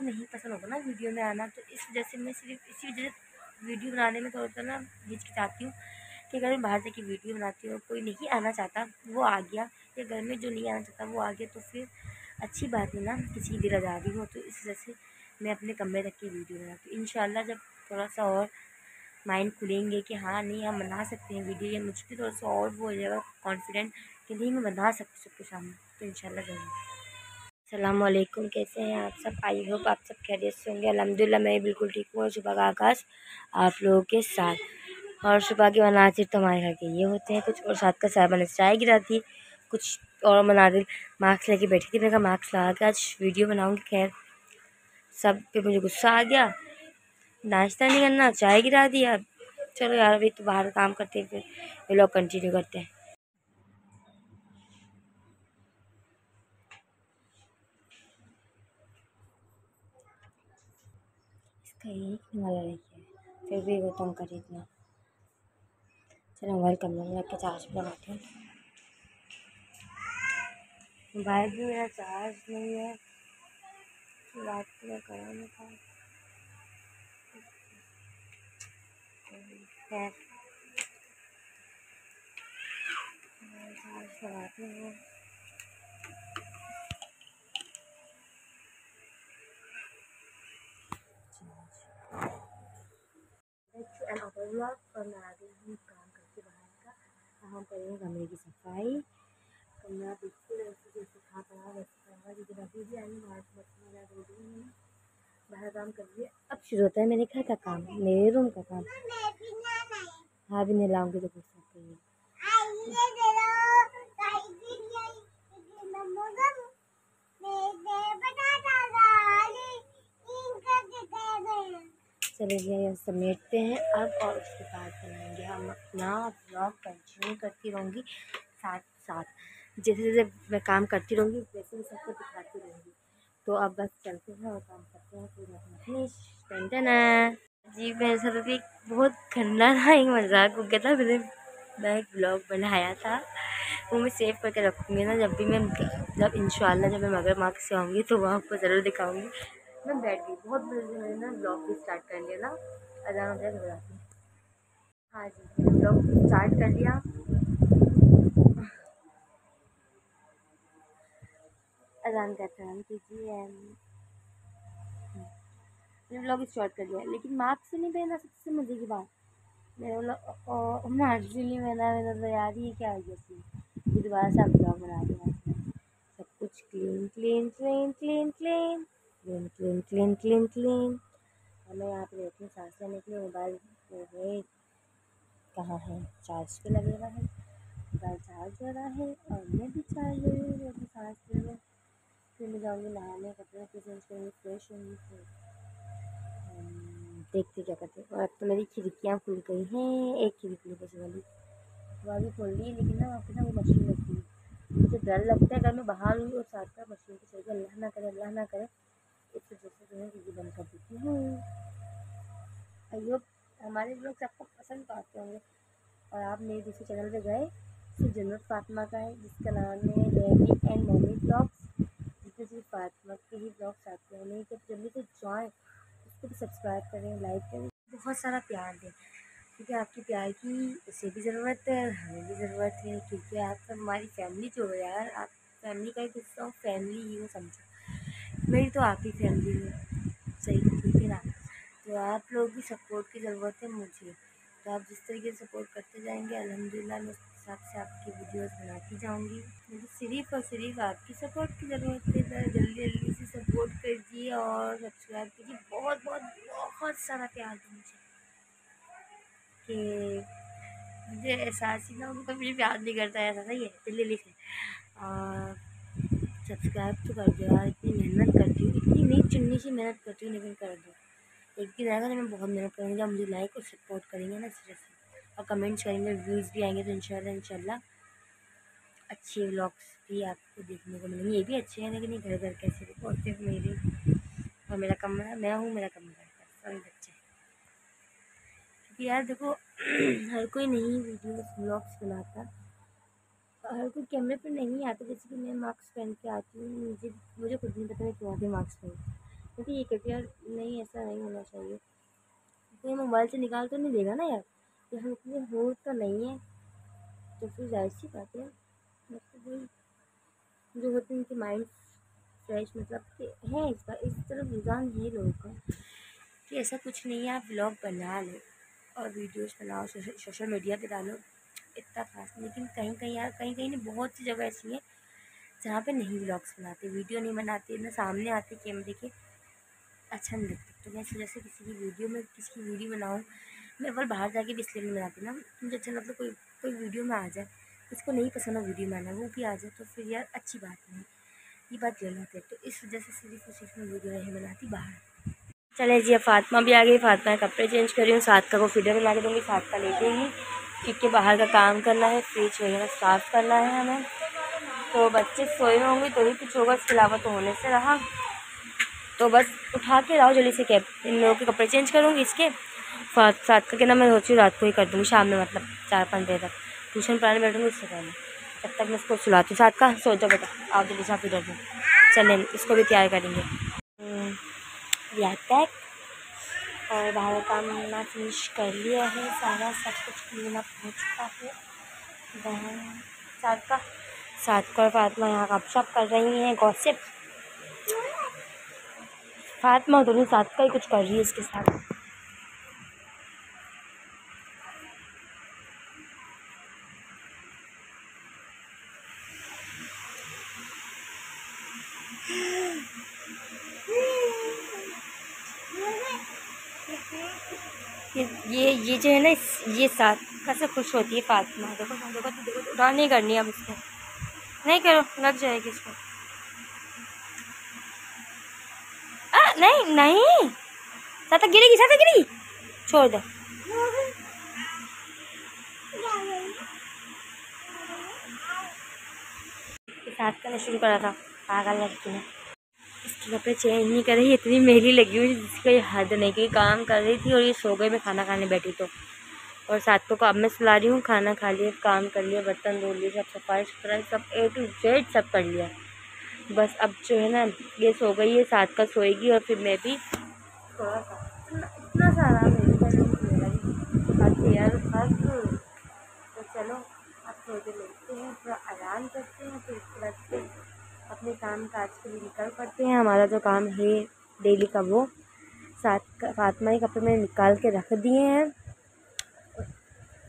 आपको नहीं पसंद होगा ना वीडियो में आना तो इस वजह से मैं सिर्फ़ इसी वजह से वीडियो बनाने में थोड़ा सा ना हिचकिचाती हूँ कि अगर मैं बाहर जाके वीडियो बनाती हूँ कोई नहीं आना चाहता, वो आ गया या घर में जो नहीं आना चाहता वो आ गया तो फिर अच्छी बात है ना, किसी की दिल आज़ादी हो तो इस वजह से मैं अपने कमरे तक की वीडियो बनाती। हूँ इन जब थोड़ा सा और माइंड खुलेंगे कि हाँ नहीं, हम बना सकते हैं वीडियो, या मुझे भी थोड़ा सा और वो हो जाएगा कॉन्फिडेंट कि नहीं, मैं बना सकती सबके सामने तो इन ज़रूर। अल्लाम कैसे हैं आप सब? आई होप आप सब खैरियत से होंगे। अलहमदिल्ला मैं बिल्कुल ठीक हूँ सुबह का आकाश आप लोगों के साथ। और सुबह के मनाजिर तो हमारे घर के ये होते हैं। कुछ और साथ का साहबा ने चाय गिराती, कुछ और मनाजिर मार्क्स लेके बैठी थी। मैं मार्क्स लगा के आज वीडियो बनाऊँगी, खैर। सब पे मुझे गुस्सा आ गया। नाश्ता नहीं करना, चाय गिरा दिया। चलो यार, अभी तो बाहर काम करते हैं, फिर ये लोग कंटिन्यू करते हैं। इसका एक वाला देखिए फिर भी वो तंग कर इतना चलो मोबाइल कमरे में रख चार्ज पर लगाते हैं। मोबाइल भी मेरा चार्ज नहीं है। रात को करा था खैर। लगाते हैं। और मैं आ गई हूँ काम करके बाहर का हम करेंगे कमरे की सफ़ाई। कमरा बिल्कुल ऐसे जैसे खा पड़ा वैसे पड़ा क्योंकि अभी भी आई बाहर बर्तन वगैरह धो दी मैंने बाहर काम कर लिया अब शुरू होता है मेरे घर का काम, मेरे रूम का काम। हाँ भी नहीं लाऊँगी तो कुछ सकते हैं। चलिए समेटते हैं अब और उसके बाद बनाएँगे हम अपना ब्लॉग कंटिन्यू करती रहूँगी साथ साथ। जैसे जैसे मैं काम करती रहूँगी, वैसे मैं सबको दिखाती रहूँगी। तो अब बस चलते हैं और काम करते हैं। फिर फिनिश है जी, मेरे साथ अभी बहुत गंदा था, एक मज़ाक हो गया था। मैंने, मैं एक ब्लॉग बनाया था, वो मैं सेव करके रखूँगी ना। जब भी मैं जब इंशाल्लाह जब मैं मगर मार्क से आऊँगी तो वहाँ आपको ज़रूर दिखाऊँगी। मैं बैठ गई। बहुत बजे मैंने ना ब्लॉग भी स्टार्ट कर लिया ना। अजान हो जाए घबराती हाँ। जी ब्लॉग स्टार्ट कर लिया। अजान का एहतराम कीजिए। मैंने ब्लॉग स्टार्ट कर लिया। लेकिन मास्क से नहीं पहना सबसे मज़े की बात। मैंने बोला मास्क से नहीं पहना मेरा तो यार ये क्या हो गया फिर दोबारा से आप ब्लॉग बना दिया सब कुछ clean clean clean clean clean clean clean clean clean clean हमें यहाँ पे बैठी सांस लेने के लिए मोबाइल है। कहाँ है? चार्ज पे लगे हुआ है। मोबाइल चार्ज हो रहा है और मैं भी चार्ज ले रही हूँ सांस ले रही फिर मैं जाऊँगी नहाने, कपड़े चेंज करूँगी फ्रेश होंगी फिर। देखते क्या करते और अब तो मेरी खिड़कियाँ खुल गई हैं, एक खिड़की बस वाली। वो अभी खोल रही है, लेकिन ना वहाँ पे ना वो मशीन रखी है। मुझे डर लगता है अगर मैं बाहर हुई और साथ साथ मशीन को चल अल्लाह ना करे, अल्लाह ना करे। जो है बंद कर देती हूँ। अयो हमारे लोग सबको पसंद तो आते होंगे। और आप मेरे दूसरे चैनल पर गए सिर्फ़ जन्नत फातिमा का है, जिसका नाम है डैडी एंड मम्मी ब्लॉग्स जिसमें सिर्फ़ फातिमा के ही ब्लॉग्स आते हैं नहीं तो जल्दी से ज्वाइन उसको भी सब्सक्राइब करें लाइक करें। बहुत सारा प्यार दें। क्योंकि आपके प्यार की उसे भी ज़रूरत है और हमें भी ज़रूरत है। क्योंकि आप हमारी फैमिली जो है यार, आप फैमिली का एक हिस्सा हो फैमिली ही हो, समझो। मेरी तो आप ही फैमिली है। सही, ठीक है ना? तो आप लोग की सपोर्ट की ज़रूरत है मुझे। तो आप जिस तरीके से सपोर्ट करते जाएँगे अलहमदिल्ला मैं उस हिसाब से आपकी वीडियोस बनाती जाऊँगी। मुझे सिर्फ़ और सिर्फ़ आपकी सपोर्ट की ज़रूरत है। जल्दी जल्दी से सपोर्ट कीजिए और सब्सक्राइब कीजिए। बहुत बहुत बहुत सारा प्यार दो मुझे। कि मुझे एहसास ही ना हो मुझे प्यार नहीं करता ऐसा सही है। दिल्ली लिखे और सब्सक्राइब तो कर दो यार, इतनी मेहनत करती हूँ, इतनी नहीं, चुन्नी सी मेहनत करती हूँ, लेकिन कर दो। एक दिन आएगा तो मैं बहुत मेहनत करूँगी, जब मुझे लाइक और सपोर्ट करेंगे ना, इस से। और कमेंट्स करेंगे व्यूज़ भी आएँगे तो इंशाल्लाह इंशाल्लाह, अच्छे व्लॉग्स भी आपको देखने को मिलेंगे। ये भी अच्छे हैं, लेकिन घर घर कैसे देखो और सिर्फ़ मेरे? और मेरा कमरा, मैं हूँ, मेरा कमरा सभी बच्चे क्योंकि यार देखो, हर कोई नहीं वीडियो ब्लॉग्स बनाता। हर कोई कैमरे पर नहीं आता, जैसे कि मैं मास्क पहन के आती हूँ, मुझे मुझे खुद नहीं पता मैं क्यों आती मास्क पहन क्योंकि ये कहती यार, नहीं, ऐसा नहीं होना चाहिए। कोई मोबाइल से निकाल तो नहीं देगा ना यार? कि हम इतने हो तो नहीं है। तो फिर ज़ाहिर सी बात है मतलब जो होते हैं उनके माइंड फ्रेश मतलब कि है इस इसका इस तरफ़ रुझान है लोगों का कि ऐसा कुछ नहीं है, आप ब्लॉग बना लो और वीडियोस बनाओ, सोशल मीडिया पे डालो। इतना खास लेकिन कहीं कहीं यार, कहीं कहीं नहीं, बहुत सी जगह ऐसी हैं जहाँ पे नहीं ब्लॉग्स बनाते वीडियो नहीं बनाते, ना सामने आते कैमरे के। अच्छा नहीं लगता। तो मैं इस वजह से किसी की वीडियो में, किसी की वीडियो बनाऊँ, मैं अव्वल बाहर जाके भी इसलिए नहीं बनाती ना। मुझे अच्छा मतलब कोई कोई वीडियो में आ जाए इसको नहीं पसंद हो वीडियो में वो भी आ जाए तो फिर यार अच्छी बात नहीं, ये बात गलत है। तो इस वजह से सिर्फ़ और सिर्फ़ वीडियो नहीं बनाती बाहर। चले जी, अब फातमा भी आ गई। फातमा कपड़े चेंज कर रही हूँ साथ का वो वीडियो बना के दूँगी साथ का क्योंकि बाहर का काम करना है फ्रिज वगैरह साफ़ करना है हमें। तो बच्चे सोए होंगे तो ही कुछ होगा इसके अलावा तो होने से रहा। तो बस उठा के लाओ जल्दी से कैब इन लोगों के कपड़े चेंज करूँगी इसके। साथ साथ का कहना मैं सोची रात को ही कर दूँगी शाम में मतलब चार पाँच बजे तक। ट्यूशन पढ़ाने बैठूँगी उससे पहले। तब तक मैं इसको सुलाती हूँ साथ का सो जाओ बेटा आप जल्दी से आप इधर चलें इसको भी तैयार करेंगे। पैक हम्म, और बाहर काम ना फिनिश कर लिया है। सारा सब कुछ क्लीन अप हो चुका है। बहन साथ का साथ का फातमा यहाँ गपशप कर रही हैं गॉसिप फातमा दोनों नहीं साथ का ही कुछ कर रही है इसके साथ। ये ये जो है ना ये साथ कैसे खुश होती है फातिमा देखो देखो देखो उड़ा नहीं करनी अब इसको। नहीं करो लग जाएगी इसको। आ, नहीं नहीं। साथ गिरेगी साथ गिरेगी छोड़ दो। साथ करना शुरू करा था पागल लड़की ने। कपड़े चेंज नहीं कर रही, इतनी मेरी लगी हुई जिसकी हद नहीं कि काम कर रही थी और ये सो गई मैं खाना खाने बैठी तो। और साथ को अब मैं सुला रही हूँ, खाना खा लिया काम कर लिया बर्तन धो लिए, सब सफ़ाई सुथराई, सब ए टू जेड सब कर लिया। बस अब जो है ना, ये सो गई है साथ का सोएगी और फिर मैं भी थोड़ा सा, इतना सारा मेरे यार तो चलो, अब थोड़ी लेते हैं, थोड़ा आराम करते हैं, फिर उसके बाद अपने काम काज के लिए निकल पड़ते हैं। हमारा जो काम है डेली का वो साथ फातमा ही कपड़े मैंने निकाल के रख दिए हैं।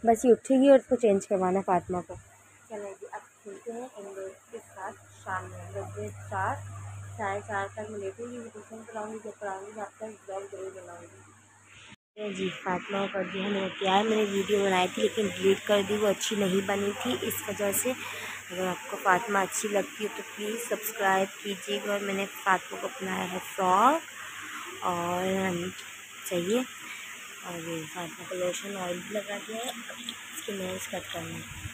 बस ये उठेगी और इसको चेंज करवाना फातमा को। चलो जी अब खेलते हैं लोग के साथ शाम में। बजे चार साढ़े चार तक मैं लेटूँगी मैं ट्यूशन पढ़ाऊँगी जब पढ़ाऊँगी तब तक ब्लॉग ज़रूर बनाऊँगी। जी फातमा कर दिया मैंने तैयार। मैंने वीडियो बनाई थी लेकिन डिलीट कर दी वो अच्छी नहीं बनी थी। इस वजह से अगर आपको फातिमा अच्छी लगती हो तो प्लीज़ सब्सक्राइब कीजिएगा और मैंने फातिमा को अपनाया है फ्रॉक। और चाहिए। और ये फातिमा का लोशन ऑयल भी लगा दिया है। इसकी मैं कट करना है।